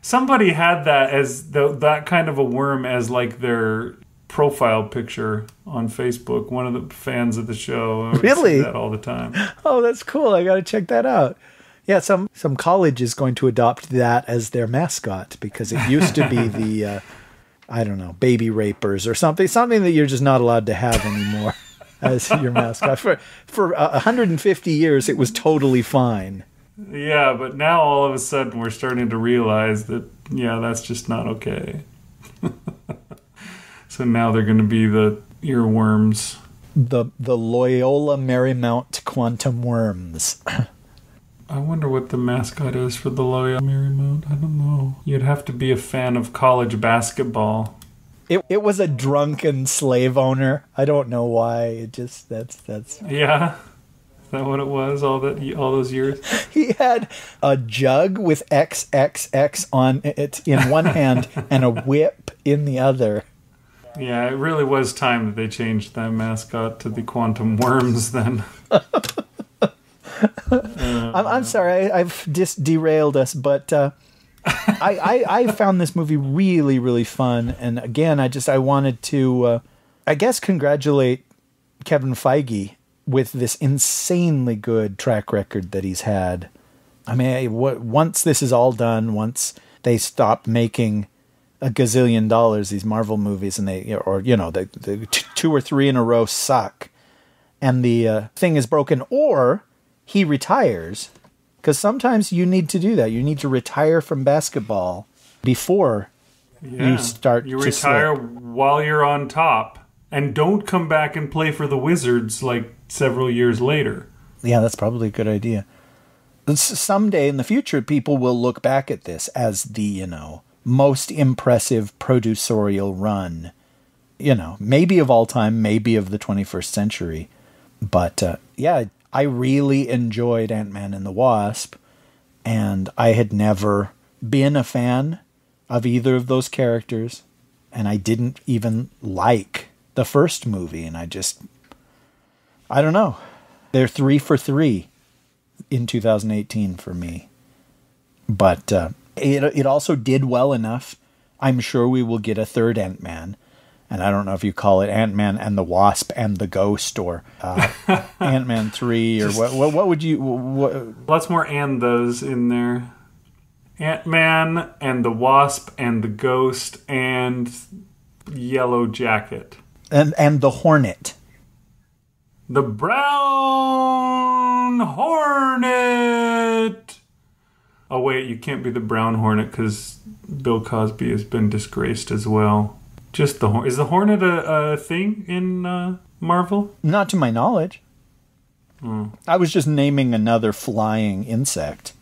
Speaker 1: Somebody had that as the, that kind of a worm as like their profile picture on Facebook. One of the fans of the show I would see
Speaker 2: Really?
Speaker 1: that all the time.
Speaker 2: Oh, that's cool. I got to check that out. Yeah, some some college is going to adopt that as their mascot because it used to be the uh, I don't know, baby rapers or something, something that you're just not allowed to have anymore as your mascot. For for uh, 150 years it was totally fine.
Speaker 1: Yeah, but now all of a sudden we're starting to realize that yeah, that's just not okay. so now they're going to be the earworms.
Speaker 2: The the Loyola Marymount Quantum Worms.
Speaker 1: I wonder what the mascot is for the Loyola Marymount. I don't know. You'd have to be a fan of college basketball.
Speaker 2: It it was a drunken slave owner. I don't know why. It just that's that's
Speaker 1: Yeah, that what it was? All that all those years.
Speaker 2: he had a jug with XXX on it in one hand and a whip in the other.
Speaker 1: Yeah, it really was time that they changed that mascot to the Quantum Worms. Then
Speaker 2: I'm, I'm sorry, I, I've just derailed us, but uh, I, I I found this movie really really fun, and again, I just I wanted to, uh, I guess, congratulate Kevin Feige with this insanely good track record that he's had. I mean, once this is all done, once they stop making a gazillion dollars these Marvel movies, and they or you know the, the two or three in a row suck, and the uh, thing is broken, or he retires, because sometimes you need to do that. You need to retire from basketball before
Speaker 1: yeah.
Speaker 2: start
Speaker 1: You retire
Speaker 2: slip.
Speaker 1: while you're on top, and don't come back and play for the Wizards like several years later.
Speaker 2: Yeah, that's probably a good idea. Someday in the future, people will look back at this as the, you know, most impressive producerial run, you know, maybe of all time, maybe of the 21st century. But uh, yeah, I really enjoyed Ant Man and the Wasp, and I had never been a fan of either of those characters, and I didn't even like the first movie, and I just, I don't know. They're three for three in 2018 for me. But uh, it it also did well enough. I'm sure we will get a third Ant Man, and I don't know if you call it Ant Man and the Wasp and the Ghost or uh, Ant Man three or what, what? What would you? What,
Speaker 1: Lots more and those in there. Ant Man and the Wasp and the Ghost and yellow jacket.
Speaker 2: And and the Hornet.
Speaker 1: The Brown Hornet. Oh wait, you can't be the Brown Hornet because Bill Cosby has been disgraced as well. Just the Hornet. Is the Hornet a, a thing in uh, Marvel?
Speaker 2: Not to my knowledge. I was just naming another flying insect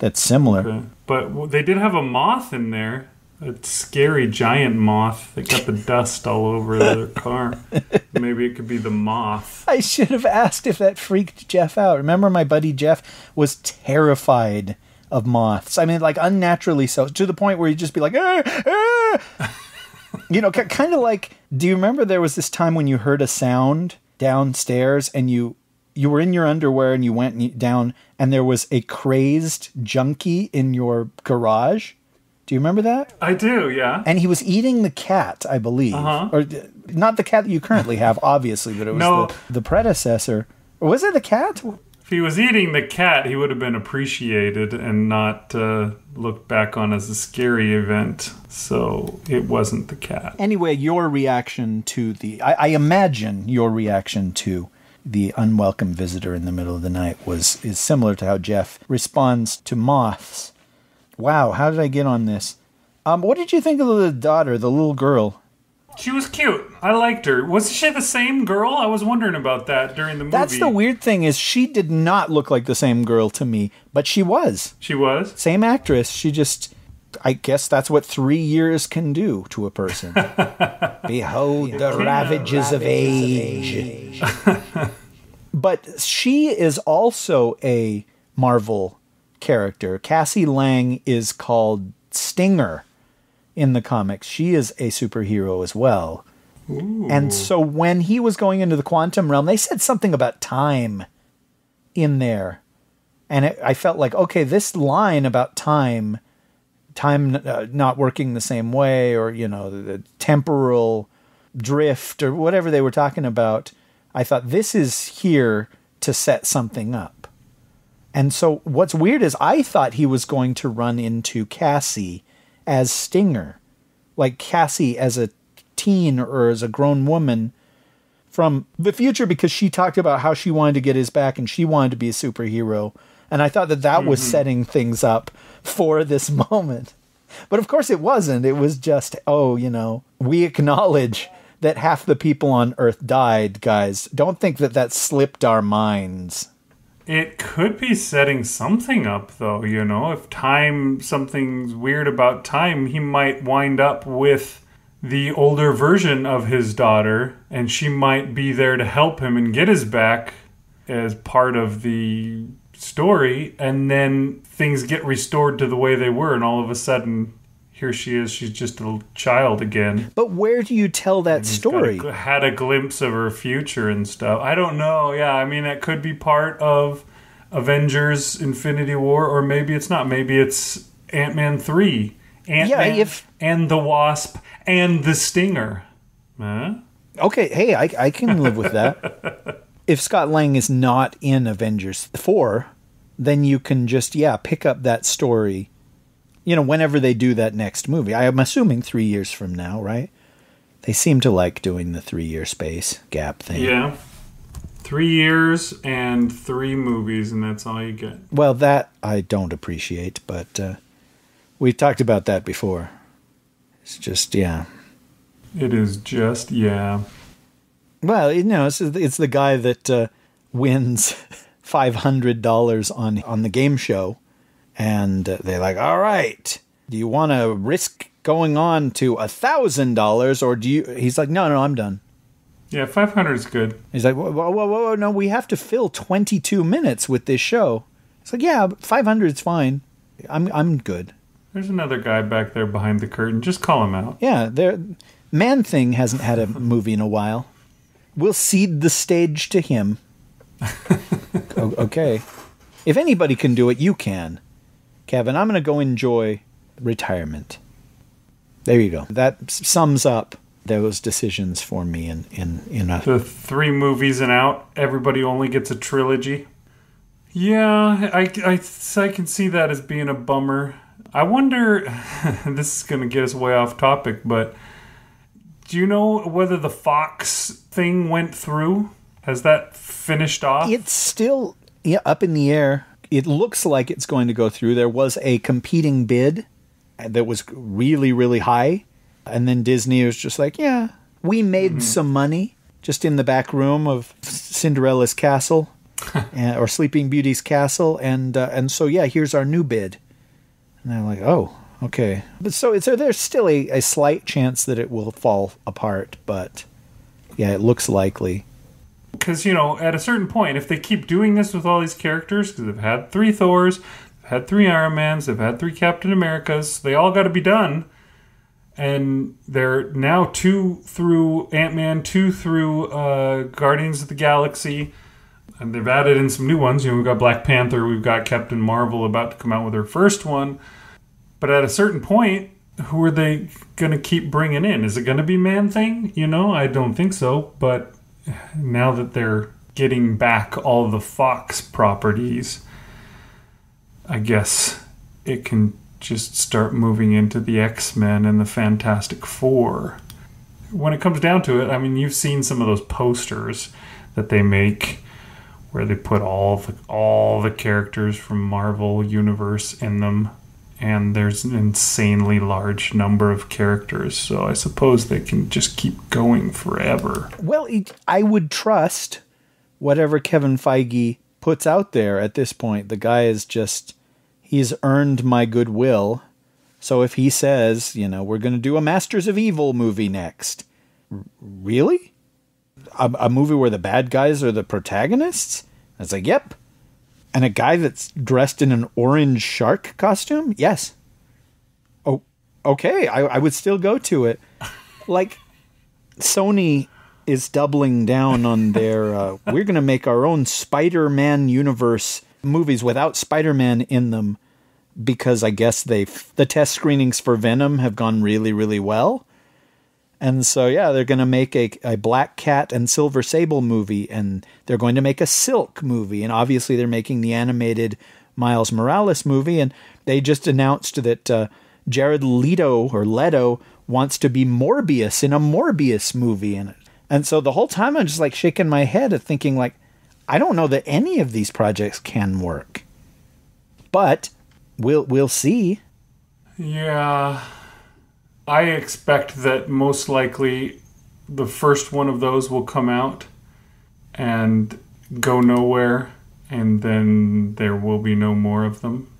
Speaker 2: that's similar.
Speaker 1: Okay. But they did have a moth in there. A scary giant moth that got the dust all over their car. Maybe it could be the moth.
Speaker 2: I should have asked if that freaked Jeff out. Remember, my buddy Jeff was terrified of moths. I mean, like unnaturally so, to the point where he'd just be like, ah, ah. you know, kind of like. Do you remember there was this time when you heard a sound downstairs and you you were in your underwear and you went down and there was a crazed junkie in your garage? Do you remember that?
Speaker 1: I do, yeah.
Speaker 2: And he was eating the cat, I believe,
Speaker 1: Uh-huh.
Speaker 2: or uh, not the cat that you currently have, obviously, but it was
Speaker 1: No.
Speaker 2: the, the predecessor. Or was it the cat?
Speaker 1: If he was eating the cat, he would have been appreciated and not uh, looked back on as a scary event. So it wasn't the cat.
Speaker 2: Anyway, your reaction to the, I, I imagine your reaction to the unwelcome visitor in the middle of the night was is similar to how Jeff responds to moths. Wow, how did I get on this? Um, what did you think of the daughter, the little girl?
Speaker 1: She was cute. I liked her. Was she the same girl? I was wondering about that during the movie.
Speaker 2: That's the weird thing is she did not look like the same girl to me, but she was.
Speaker 1: She was.
Speaker 2: same actress. She just, I guess that's what three years can do to a person. Behold the ravages of age. but she is also a Marvel character. Cassie Lang is called Stinger in the comics. She is a superhero as well. And so when he was going into the quantum realm, they said something about time in there and it, I felt like okay, this line about time, time uh, not working the same way, or you know, the, the temporal drift, or whatever they were talking about. I thought this is here to set something up. And so what's weird is I thought he was going to run into Cassie as Stinger, like Cassie as a teen or as a grown woman from the future because she talked about how she wanted to get his back and she wanted to be a superhero. And I thought that that was mm-hmm. setting things up for this moment. But of course it wasn't. It was just, oh, you know, we acknowledge that half the people on Earth died, guys. Don't think that that slipped our minds.
Speaker 1: It could be setting something up, though, you know. If time, something's weird about time, he might wind up with the older version of his daughter, and she might be there to help him and get his back as part of the story, and then things get restored to the way they were, and all of a sudden, here she is, she's just a child again.
Speaker 2: But where do you tell that story?
Speaker 1: A- had a glimpse of her future and stuff. I don't know. Yeah, I mean, that could be part of Avengers Infinity War, or maybe it's not. Maybe it's Ant Man 3. Ant Man
Speaker 2: if-
Speaker 1: and the Wasp and the Stinger. Huh?
Speaker 2: Okay, hey, I, I can live with that. if Scott Lang is not in Avengers 4, then you can just, yeah, pick up that story, you know, whenever they do that next movie. I am assuming three years from now, right? They seem to like doing the three year space gap thing.
Speaker 1: Yeah. Three years and three movies, and that's all you get.
Speaker 2: Well, that I don't appreciate, but uh, we talked about that before. It's just, yeah.
Speaker 1: It is just, yeah.
Speaker 2: Well, you know, it's, it's the guy that uh, wins five hundred dollars on on the game show, and they're like, "All right, do you want to risk going on to a thousand dollars, or do you?" He's like, "No, no, I'm done."
Speaker 1: Yeah, 500 is good.
Speaker 2: He's like, "Whoa, whoa, whoa, whoa no, we have to fill twenty two minutes with this show." It's like, "Yeah, five hundred is fine. I'm I'm good."
Speaker 1: There's another guy back there behind the curtain. Just call him out.
Speaker 2: Yeah, there. Man Thing hasn't had a movie in a while. We'll cede the stage to him. Okay. If anybody can do it, you can. Kevin, I'm going to go enjoy retirement. There you go. That sums up those decisions for me in in in a
Speaker 1: the three movies and out. Everybody only gets a trilogy. Yeah, I, I, I can see that as being a bummer. I wonder, this is going to get us way off topic, but Do you know whether the Fox thing went through? Has that finished off?
Speaker 2: It's still yeah, up in the air. It looks like it's going to go through. There was a competing bid that was really, really high. And then Disney was just like, yeah, we made some money just in the back room of Cinderella's castle and, or Sleeping Beauty's castle. And, uh, and so, yeah, here's our new bid. And they're like, oh, okay. But so, so there's still a, a slight chance that it will fall apart. But yeah, it looks likely.
Speaker 1: Because you know at a certain point if they keep doing this with all these characters because they've had three thors they've had three iron mans they've had three captain americas they all got to be done and they're now two through ant-man two through uh, guardians of the galaxy and they've added in some new ones. You know we've got black panther we've got captain marvel about to come out with her first one. But at a certain point who are they going to keep bringing in? Is it going to be man thing? You know i don't think so but now that they're getting back all the Fox properties, I guess it can just start moving into the X Men and the Fantastic Four. When it comes down to it, I mean, you've seen some of those posters that they make where they put all the all the characters from Marvel universe in them and there's an insanely large number of characters so i suppose they can just keep going forever
Speaker 2: Well, it, I would trust whatever Kevin Feige puts out there at this point. The guy is just, he's earned my goodwill. So if he says, you know, we're going to do a Masters of Evil movie next, really? A, a movie where the bad guys are the protagonists? I was like, yep. And a guy that's dressed in an orange shark costume? Yes. Oh, okay. I, I would still go to it. Like, Sony is doubling down on their uh, we're going to make our own Spider-Man universe movies without Spider-Man in them because I guess they the test screenings for Venom have gone really really well. And so yeah, they're going to make a, a Black Cat and Silver Sable movie and they're going to make a Silk movie and obviously they're making the animated Miles Morales movie and they just announced that uh, Jared Leto or Leto wants to be Morbius in a Morbius movie and and so the whole time I'm just like shaking my head at thinking like I don't know that any of these projects can work. But we'll we'll see.
Speaker 1: Yeah. I expect that most likely the first one of those will come out and go nowhere and then there will be no more of them.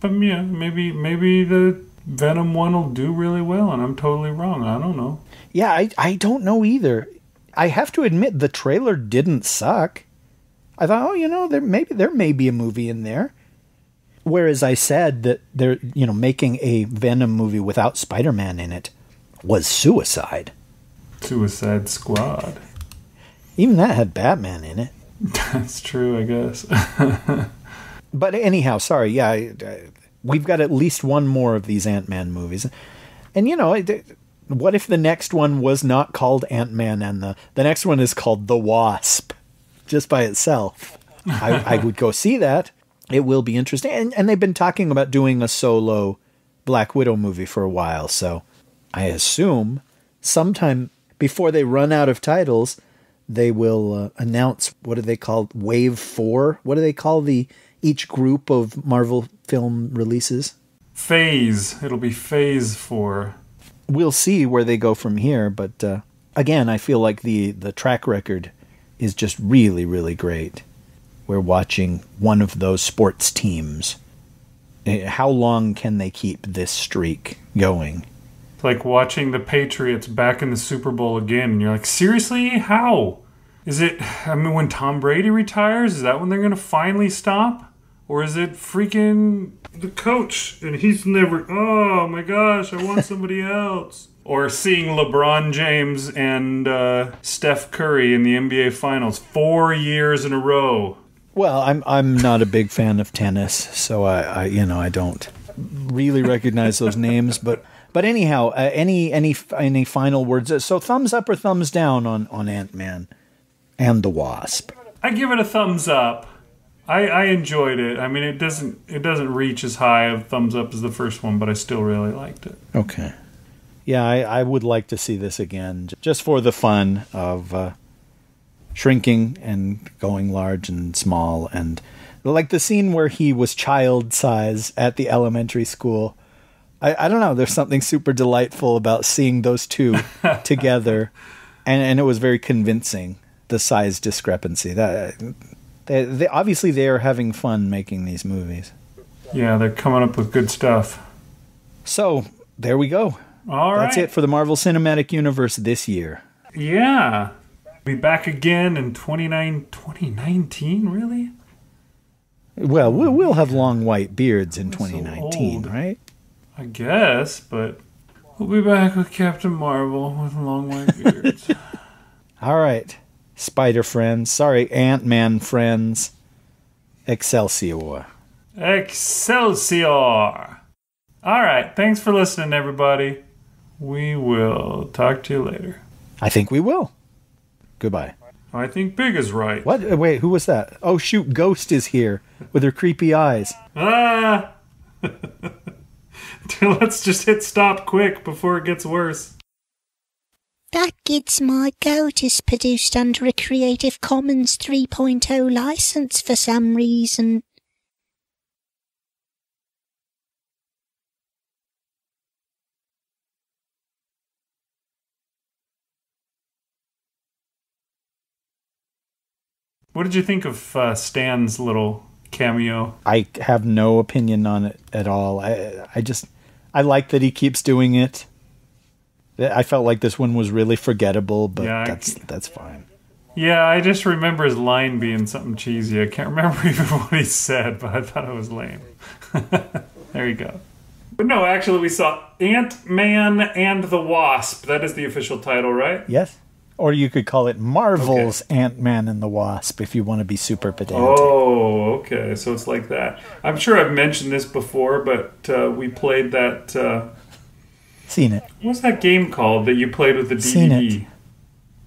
Speaker 1: But yeah, maybe maybe the Venom one will do really well and I'm totally wrong. I don't know.
Speaker 2: Yeah, I I don't know either. I have to admit the trailer didn't suck. I thought, oh, you know, there maybe there may be a movie in there. Whereas I said that they're you know making a Venom movie without Spider-Man in it was suicide.
Speaker 1: Suicide Squad.
Speaker 2: Even that had Batman in it.
Speaker 1: That's true, I guess.
Speaker 2: But anyhow, sorry. Yeah, I, I, we've got at least one more of these Ant Man movies, and you know, I- what if the next one was not called Ant Man and the the next one is called The Wasp, just by itself? I, I would go see that. It will be interesting, and and they've been talking about doing a solo Black Widow movie for a while, so I assume sometime before they run out of titles, they will uh, announce what do they call Wave four. What do they call the each group of Marvel film releases?
Speaker 1: phase. It'll be phase four.
Speaker 2: We'll see where they go from here, but uh, again, I feel like the the track record is just really, really great. We're watching one of those sports teams. Eh, How long can they keep this streak going?
Speaker 1: It's like watching the Patriots back in the Super Bowl again, and you're like, seriously, how? Is it? I mean, when Tom Brady retires, is that when they're gonna finally stop, or is it freaking the coach and he's never? Oh my gosh, I want somebody else. Or seeing LeBron James and uh, Steph Curry in the NBA Finals four years in a row.
Speaker 2: Well, I'm I'm not a big fan of tennis, so I, I you know I don't really recognize those names. But but anyhow, uh, any any any final words? So thumbs up or thumbs down on on Ant Man and the Wasp?
Speaker 1: I give it a thumbs up. I, I enjoyed it. I mean, it doesn't it doesn't reach as high of thumbs up as the first one, but I still really liked it.
Speaker 2: Okay. Yeah, I, I would like to see this again, just for the fun of uh, shrinking and going large and small, and like the scene where he was child size at the elementary school. I, I don't know. There's something super delightful about seeing those two together, and and it was very convincing. The size discrepancy that they, they obviously they are having fun making these movies.
Speaker 1: Yeah, they're coming up with good stuff.
Speaker 2: So there we go.
Speaker 1: All right.
Speaker 2: That's it for the Marvel Cinematic Universe this year.
Speaker 1: Yeah. Be back again in 29, 2019, really?
Speaker 2: Well, we'll we'll have long white beards in 2019,
Speaker 1: old.
Speaker 2: right?
Speaker 1: I guess, but we'll be back with Captain Marvel with long white beards.
Speaker 2: All right, Spider friends. Sorry, Ant Man friends. Excelsior.
Speaker 1: Excelsior! All right. Thanks for listening, everybody. We will talk to you later.
Speaker 2: I think we will. Goodbye.
Speaker 1: I think Big is right.
Speaker 2: What? Uh, Wait, who was that? Oh shoot, Ghost is here with her creepy eyes.
Speaker 1: Ah! Let's just hit stop quick before it gets worse.
Speaker 4: That Gets My Goat is produced under a Creative Commons 3.0 license for some reason.
Speaker 1: What did you think of uh, Stan's little cameo?
Speaker 2: I have no opinion on it at all. I I just I like that he keeps doing it. I felt like this one was really forgettable, but
Speaker 1: Yeah, I-
Speaker 2: that's that's fine.
Speaker 1: Yeah, I just remember his line being something cheesy. I can't remember even what he said, but I thought it was lame. there you go. But no, actually, we saw Ant Man and the Wasp. That is the official title, right?
Speaker 2: Yes. Or you could call it Marvel's Ant Man and the Wasp if you want to be super pedantic.
Speaker 1: Oh, okay. So it's like that. I'm sure I've mentioned this before, but uh, we played that. Uh,
Speaker 2: Seen it.
Speaker 1: what's that game called that you played with the DVD?
Speaker 2: Seen It.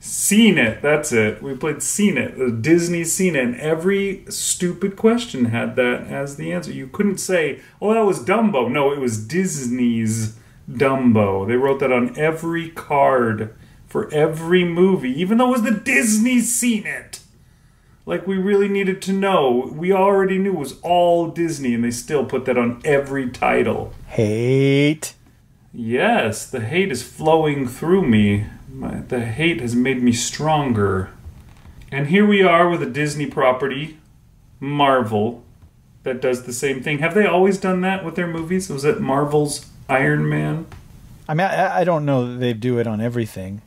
Speaker 1: Seen it. That's it. We played Seen It. The Disney Seen It. And every stupid question had that as the answer. You couldn't say, "Oh, that was Dumbo." No, it was Disney's Dumbo. They wrote that on every card for every movie, even though it was the Disney Seen It. Like we really needed to know. We already knew it was all Disney, and they still put that on every title.
Speaker 2: Hate.
Speaker 1: Yes, the hate is flowing through me. My, the hate has made me stronger. And here we are with a Disney property, Marvel, that does the same thing. Have they always done that with their movies? Was it Marvel's Iron Man?
Speaker 2: I mean, I, I don't know that they do it on everything.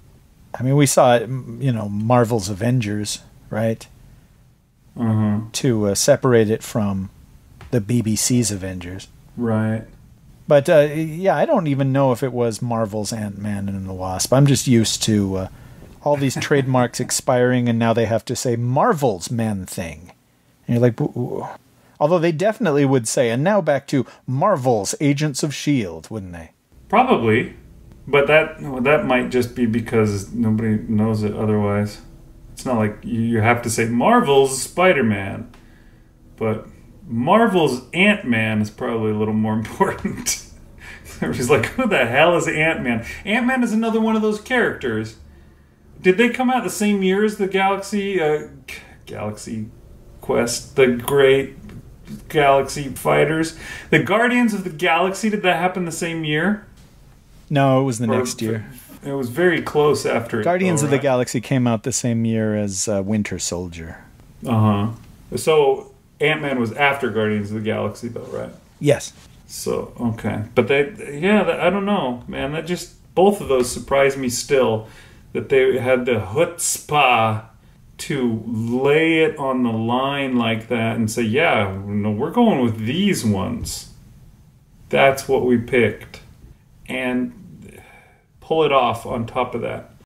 Speaker 2: I mean, we saw it, you know, Marvel's Avengers, right?
Speaker 1: Huh.
Speaker 2: To uh, separate it from the BBC's Avengers.
Speaker 1: Right.
Speaker 2: But uh, yeah, I don't even know if it was Marvel's Ant Man and the Wasp. I'm just used to uh, all these trademarks expiring, and now they have to say Marvel's Man Thing. And you're like, "Ooh, ooh." although they definitely would say, and now back to Marvel's Agents of S.H.I.E.L.D., wouldn't they?
Speaker 1: Probably. But that that might just be because nobody knows it otherwise. It's not like you have to say Marvel's Spider Man. But Marvel's Ant Man is probably a little more important. Everybody's like, who the hell is Ant Man? Ant Man is another one of those characters. Did they come out the same year as the Galaxy uh, Galaxy Quest, the great Galaxy Fighters? The Guardians of the Galaxy, did that happen the same year?
Speaker 2: No, it was the
Speaker 1: Or-
Speaker 2: next year.
Speaker 1: It was very close after.
Speaker 2: Guardians of the
Speaker 1: right?
Speaker 2: Galaxy came out the same year as uh, Winter Soldier.
Speaker 1: Uh huh. So Ant Man was after Guardians of the Galaxy, though, right?
Speaker 2: Yes.
Speaker 1: So okay, but they, yeah, that, I don't know, man. That just both of those surprised me still that they had the chutzpah to lay it on the line like that and say, yeah, no, we're going with these ones. That's what we picked, and pull it off on top of that.